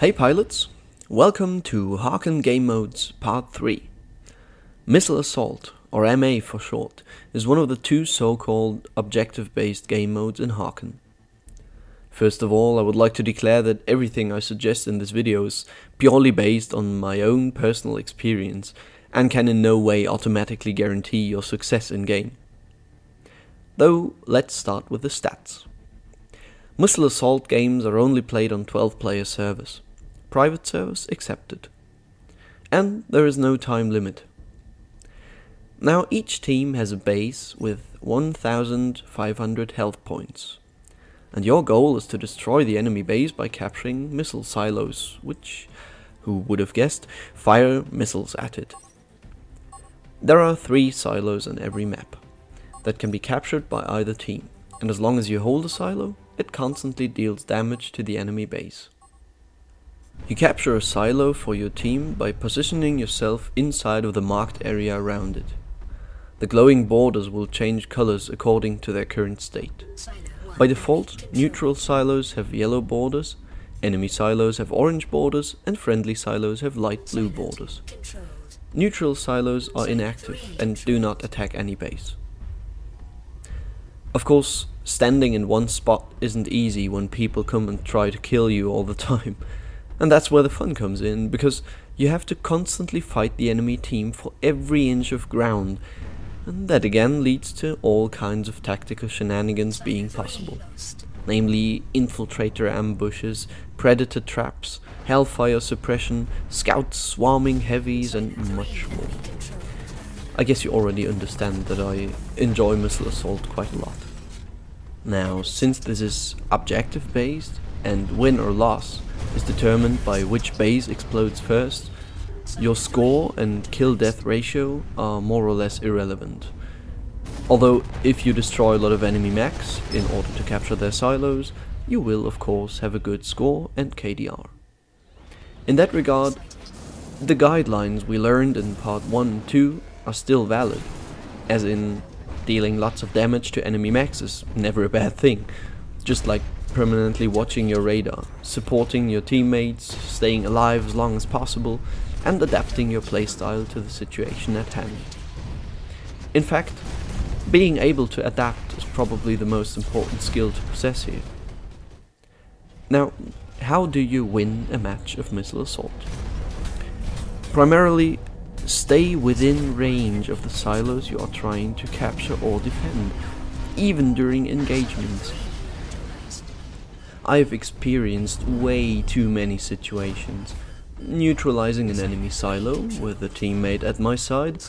Hey pilots, welcome to Hawken Game Modes Part 3. Missile Assault, or MA for short, is one of the two so-called objective-based game modes in Hawken. First of all, I would like to declare that everything I suggest in this video is purely based on my own personal experience and can in no way automatically guarantee your success in game. Though, let's start with the stats. Missile Assault games are only played on 12 player servers, private service accepted. And there is no time limit. Now each team has a base with 1500 health points. And your goal is to destroy the enemy base by capturing missile silos, which, who would have guessed, fire missiles at it. There are three silos on every map that can be captured by either team, and as long as you hold a silo, it constantly deals damage to the enemy base. You capture a silo for your team by positioning yourself inside of the marked area around it. The glowing borders will change colors according to their current state. By default, neutral silos have yellow borders, enemy silos have orange borders, and friendly silos have light blue borders. Neutral silos are inactive and do not attack any base. Of course, standing in one spot isn't easy when people come and try to kill you all the time. And that's where the fun comes in, because you have to constantly fight the enemy team for every inch of ground, and that again leads to all kinds of tactical shenanigans being possible. Namely, infiltrator ambushes, predator traps, hellfire suppression, scouts swarming heavies, and much more. I guess you already understand that I enjoy Missile Assault quite a lot. Now, since this is objective based, and win or loss is determined by which base explodes first, your score and kill death ratio are more or less irrelevant. Although, if you destroy a lot of enemy mechs in order to capture their silos, you will of course have a good score and KDR. In that regard, the guidelines we learned in part 1 and 2 are still valid, as in dealing lots of damage to enemy mechs is never a bad thing, just like permanently watching your radar, supporting your teammates, staying alive as long as possible, and adapting your playstyle to the situation at hand. In fact, being able to adapt is probably the most important skill to possess here. Now, how do you win a match of Missile Assault? Primarily, stay within range of the silos you are trying to capture or defend, even during engagements. I've experienced way too many situations, neutralizing an enemy silo with a teammate at my side,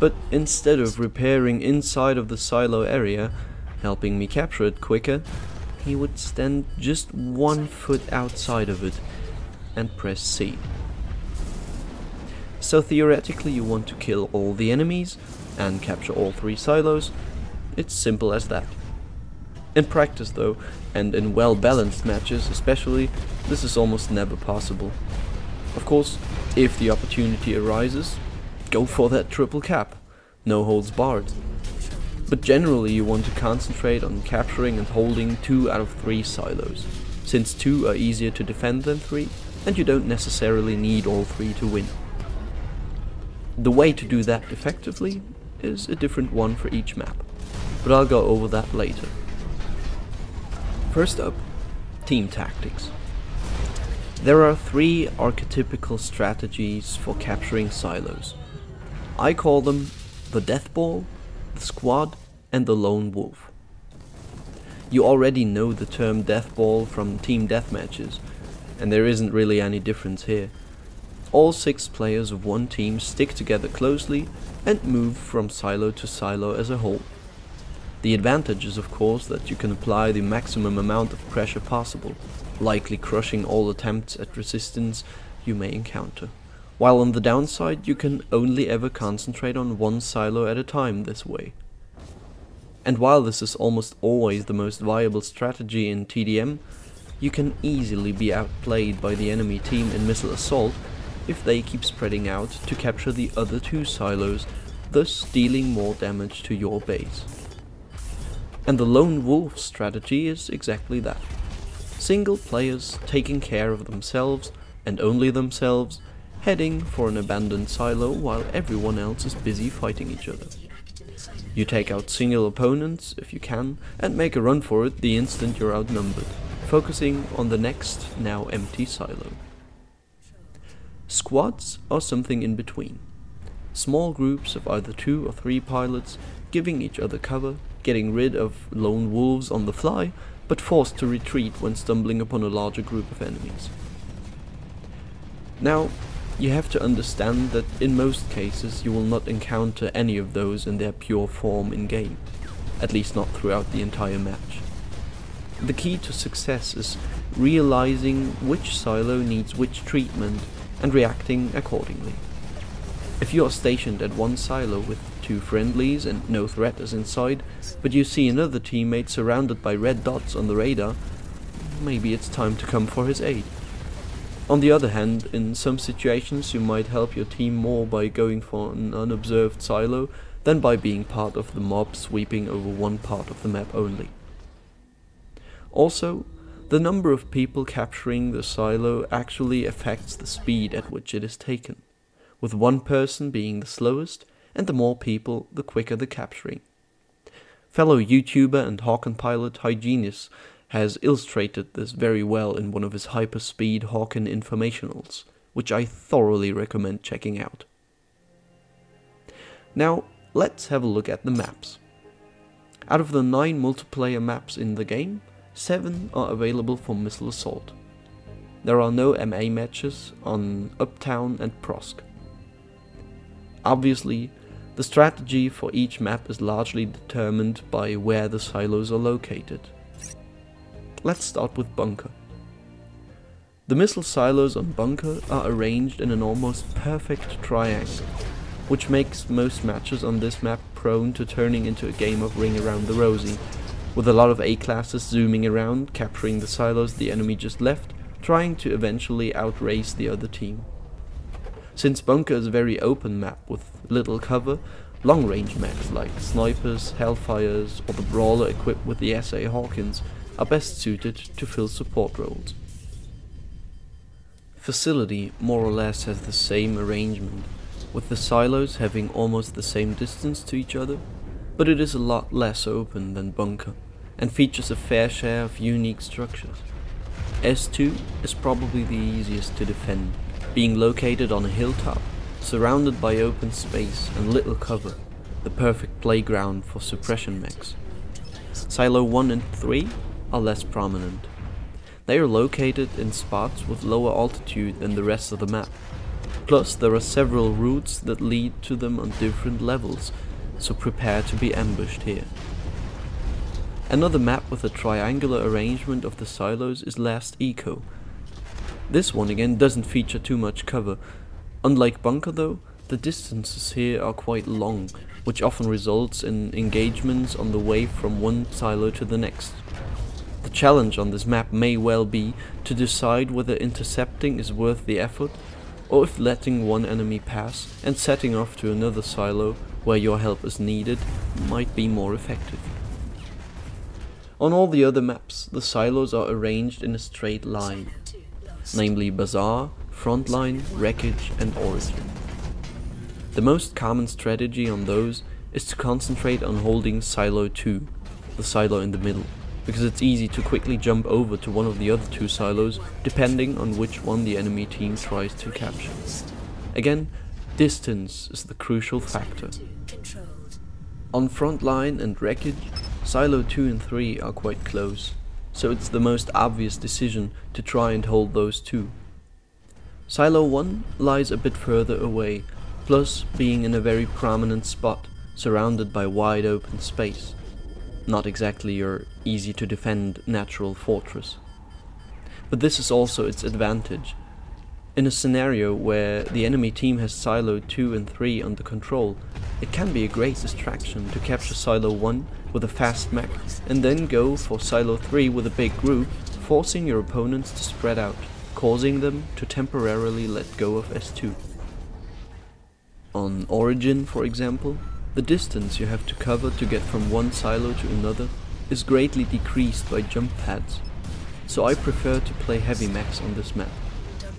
but instead of repairing inside of the silo area, helping me capture it quicker, he would stand just one foot outside of it and press C. So theoretically you want to kill all the enemies and capture all three silos. It's simple as that. In practice though, and in well balanced matches especially, this is almost never possible. Of course, if the opportunity arises, go for that triple cap. No holds barred. But generally you want to concentrate on capturing and holding 2 out of 3 silos, since 2 are easier to defend than 3, and you don't necessarily need all 3 to win. The way to do that effectively is a different one for each map, but I'll go over that later. First up, team tactics. There are three archetypical strategies for capturing silos. I call them the Death Ball, the Squad, and the Lone Wolf. You already know the term Death Ball from team deathmatches, and there isn't really any difference here. All six players of one team stick together closely and move from silo to silo as a whole. The advantage is of course that you can apply the maximum amount of pressure possible, likely crushing all attempts at resistance you may encounter. While on the downside you can only ever concentrate on one silo at a time this way. And while this is almost always the most viable strategy in TDM, you can easily be outplayed by the enemy team in missile assault if they keep spreading out to capture the other two silos, thus dealing more damage to your base. And the lone wolf strategy is exactly that. Single players taking care of themselves and only themselves, heading for an abandoned silo while everyone else is busy fighting each other. You take out single opponents, if you can, and make a run for it the instant you're outnumbered, focusing on the next, now empty silo. Squads are something in between. Small groups of either two or three pilots giving each other cover, getting rid of lone wolves on the fly, but forced to retreat when stumbling upon a larger group of enemies. Now, you have to understand that in most cases you will not encounter any of those in their pure form in game, at least not throughout the entire match. The key to success is realizing which silo needs which treatment and reacting accordingly. If you are stationed at one silo with two friendlies and no threat is inside, but you see another teammate surrounded by red dots on the radar, maybe it's time to come for his aid. On the other hand, in some situations you might help your team more by going for an unobserved silo than by being part of the mob sweeping over one part of the map only. Also, the number of people capturing the silo actually affects the speed at which it is taken, with one person being the slowest and the more people, the quicker the capturing. Fellow YouTuber and Hawken pilot Hyginos has illustrated this very well in one of his hyperspeed Hawken informationals, which I thoroughly recommend checking out. Now, let's have a look at the maps. Out of the 9 multiplayer maps in the game, 7 are available for Missile Assault. There are no MA matches on Uptown and Prosk. Obviously, the strategy for each map is largely determined by where the silos are located. Let's start with Bunker. The missile silos on Bunker are arranged in an almost perfect triangle, which makes most matches on this map prone to turning into a game of ring around the rosy, with a lot of A-classes zooming around, capturing the silos the enemy just left, trying to eventually outrace the other team. Since Bunker is a very open map with little cover, long-range mechs like snipers, hellfires, or the brawler equipped with the SA Hawkins are best suited to fill support roles. Facility more or less has the same arrangement, with the silos having almost the same distance to each other, but it is a lot less open than Bunker, and features a fair share of unique structures. S2 is probably the easiest to defend, being located on a hilltop, surrounded by open space and little cover, the perfect playground for suppression mechs. Silo 1 and 3 are less prominent. They are located in spots with lower altitude than the rest of the map. Plus there are several routes that lead to them on different levels, so prepare to be ambushed here. Another map with a triangular arrangement of the silos is Last Eco, this one again doesn't feature too much cover. Unlike Bunker though, the distances here are quite long, which often results in engagements on the way from one silo to the next. The challenge on this map may well be to decide whether intercepting is worth the effort, or if letting one enemy pass and setting off to another silo where your help is needed might be more effective. On all the other maps, the silos are arranged in a straight line, namely Bazaar, Frontline, Wreckage and Origin. The most common strategy on those is to concentrate on holding Silo 2, the silo in the middle, because it's easy to quickly jump over to one of the other two silos depending on which one the enemy team tries to capture. Again, distance is the crucial factor. On Frontline and Wreckage, Silo 2 and 3 are quite close, so it's the most obvious decision to try and hold those two. Silo 1 lies a bit further away, plus being in a very prominent spot, surrounded by wide open space. Not exactly your easy to defend natural fortress. But this is also its advantage. In a scenario where the enemy team has Silo 2 and 3 under control, it can be a great distraction to capture Silo 1 with a fast mech, and then go for silo 3 with a big group, forcing your opponents to spread out, causing them to temporarily let go of S2. On Origin, for example, the distance you have to cover to get from one silo to another is greatly decreased by jump pads, so I prefer to play heavy mechs on this map.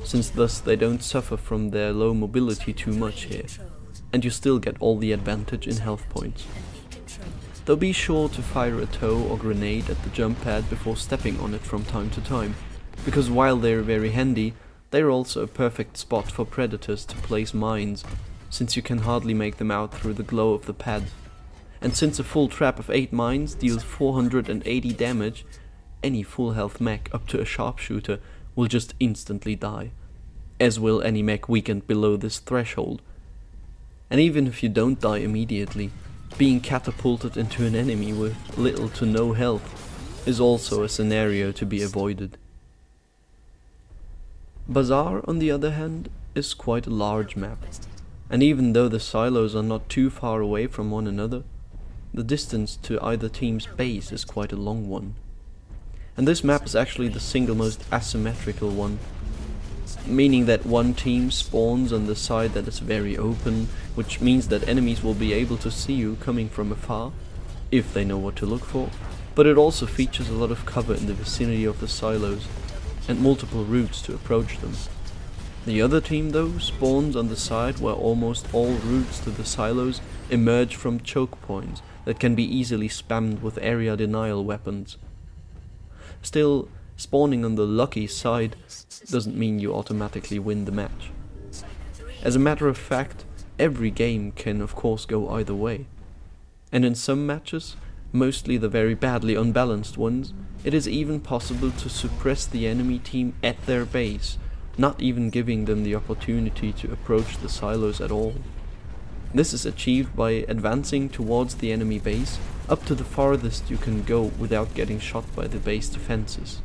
Since thus they don't suffer from their low mobility too much here, and you still get all the advantage in health points. Though be sure to fire a tow or grenade at the jump pad before stepping on it from time to time, because while they're very handy, they're also a perfect spot for predators to place mines, since you can hardly make them out through the glow of the pad. And since a full trap of 8 mines deals 480 damage, any full health mech up to a sharpshooter will just instantly die, as will any mech weakened below this threshold. And even if you don't die immediately, being catapulted into an enemy with little to no health is also a scenario to be avoided. Bazaar, on the other hand, is quite a large map, and even though the silos are not too far away from one another, the distance to either team's base is quite a long one and this map is actually the single most asymmetrical one, meaning that one team spawns on the side that is very open, which means that enemies will be able to see you coming from afar, if they know what to look for, but it also features a lot of cover in the vicinity of the silos, and multiple routes to approach them. The other team though spawns on the side where almost all routes to the silos emerge from choke points that can be easily spammed with area denial weapons, Still, spawning on the lucky side doesn't mean you automatically win the match. As a matter of fact, every game can of course go either way. And in some matches, mostly the very badly unbalanced ones, it is even possible to suppress the enemy team at their base, not even giving them the opportunity to approach the silos at all. This is achieved by advancing towards the enemy base up to the farthest you can go without getting shot by the base defenses.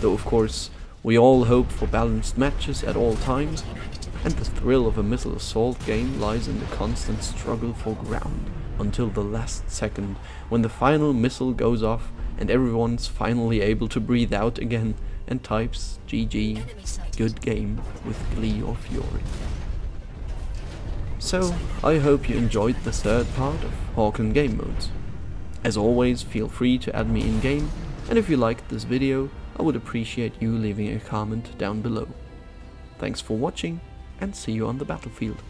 Though of course, we all hope for balanced matches at all times, and the thrill of a missile assault game lies in the constant struggle for ground until the last second when the final missile goes off and everyone's finally able to breathe out again and types GG, good game with glee or fury. So, I hope you enjoyed the third part of Hawken Game Modes. As always, feel free to add me in-game, and if you liked this video, I would appreciate you leaving a comment down below. Thanks for watching, and see you on the battlefield.